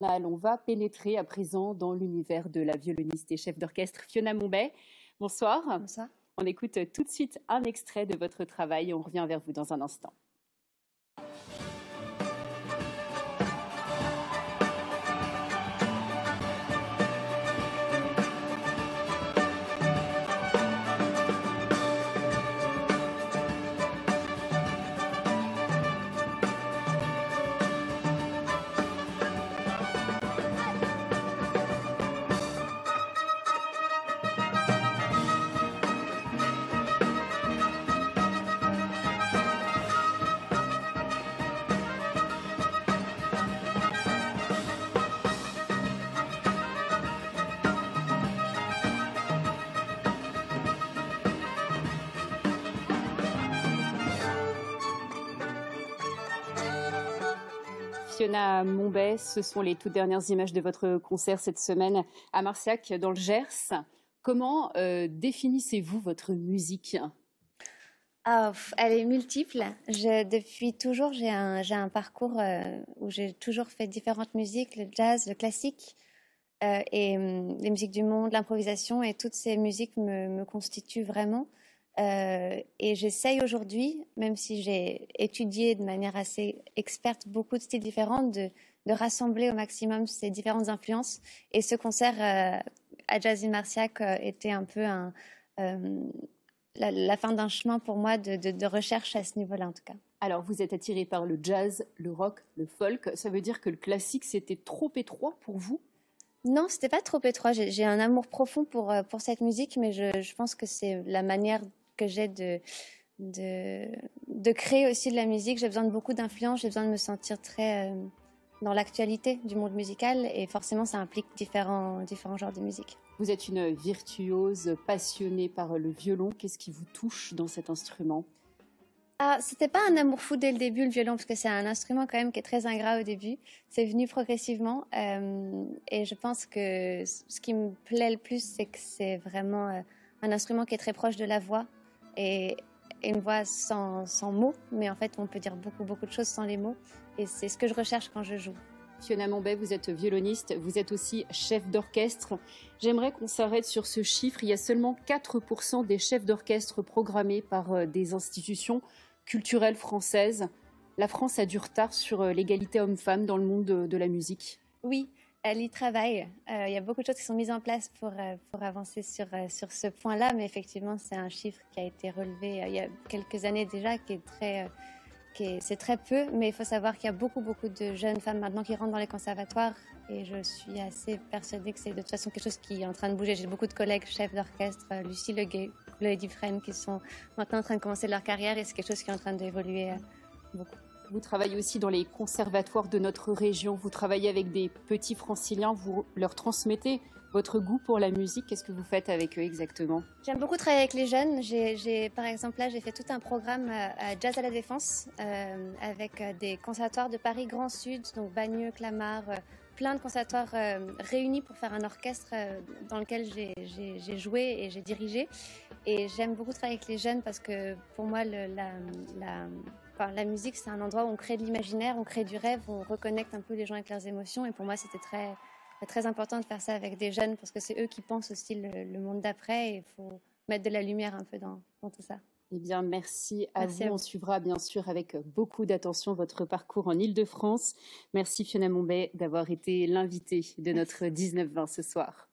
On va pénétrer à présent dans l'univers de la violoniste et chef d'orchestre Fiona Mombay. Bonsoir. Bonsoir. On écoute tout de suite un extrait de votre travail et on revient vers vous dans un instant. Fiona Mombay, ce sont les toutes dernières images de votre concert cette semaine à Marciac, dans le Gers. Comment euh, définissez-vous votre musique? Ah, Elle est multiple. depuis toujours, j'ai un, parcours euh, où j'ai toujours fait différentes musiques, le jazz, le classique, euh, et hum, les musiques du monde, l'improvisation, et toutes ces musiques me constituent vraiment. Euh, et j'essaye aujourd'hui, même si j'ai étudié de manière assez experte beaucoup de styles différents, de, rassembler au maximum ces différentes influences. Et ce concert euh, à Jazzy Marciac euh, était un peu un, la, fin d'un chemin pour moi de, de recherche à ce niveau-là, en tout cas. Alors, vous êtes attiré par le jazz, le rock, le folk. Ça veut dire que le classique, c'était trop étroit pour vous? Non, c'était pas trop étroit. J'ai un amour profond pour, pour cette musique, mais je, je pense que c'est la manière que j'ai de, de, créer aussi de la musique. J'ai besoin de beaucoup d'influence, j'ai besoin de me sentir très euh, dans l'actualité du monde musical et forcément ça implique différents, différents genres de musique. Vous êtes une virtuose passionnée par le violon. Qu'est-ce qui vous touche dans cet instrument? Ah, c'était pas un amour fou dès le début le violon parce que c'est un instrument quand même qui est très ingrat au début. C'est venu progressivement euh, et je pense que ce qui me plaît le plus c'est que c'est vraiment euh, un instrument qui est très proche de la voix et, une voix sans, sans, mots, mais en fait, on peut dire beaucoup, beaucoup de choses sans les mots. Et c'est ce que je recherche quand je joue. Fiona Mombay, vous êtes violoniste, vous êtes aussi chef d'orchestre. J'aimerais qu'on s'arrête sur ce chiffre. Il y a seulement 4% des chefs d'orchestre programmés par euh, des institutions culturelles françaises. La France a du retard sur euh, l'égalité homme-femme dans le monde de la musique. Oui, elle y travaille. Euh, il y a beaucoup de choses qui sont mises en place pour, euh, pour avancer sur, euh, sur ce point-là, mais effectivement, c'est un chiffre qui a été relevé il y a quelques années déjà, qui est très, c'est très peu, mais il faut savoir qu'il y a beaucoup, beaucoup de jeunes femmes maintenant qui rentrent dans les conservatoires, et je suis assez persuadée que c'est de toute façon quelque chose qui est en train de bouger. J'ai beaucoup de collègues chefs d'orchestre, Lucie Leguet, Chloé Dufresne, qui sont maintenant en train de commencer leur carrière, et c'est quelque chose qui est en train d'évoluer beaucoup. Vous travaillez aussi dans les conservatoires de notre région. Vous travaillez avec des petits franciliens. Vous leur transmettez votre goût pour la musique. Qu'est-ce que vous faites avec eux exactement? J'aime beaucoup travailler avec les jeunes. J'ai, par exemple, là, j'ai fait tout un programme euh, à Jazz à la Défense euh, avec euh, des conservatoires de Paris Grand Sud, donc Bagneux, Clamart, plein de conservatoires réunis pour faire un orchestre dans lequel j'ai, joué et j'ai dirigé. Et j'aime beaucoup travailler avec les jeunes parce que pour moi, la la musique, c'est un endroit où on crée de l'imaginaire, on crée du rêve, on reconnecte un peu les gens avec leurs émotions. Et pour moi, c'était très, très important de faire ça avec des jeunes parce que c'est eux qui pensent aussi le, monde d'après et il faut mettre de la lumière un peu dans, tout ça. Eh bien, merci à vous. On suivra bien sûr avec beaucoup d'attention votre parcours en Ile-de-France. Merci Fiona Mombay d'avoir été l'invitée de notre 19-20 ce soir.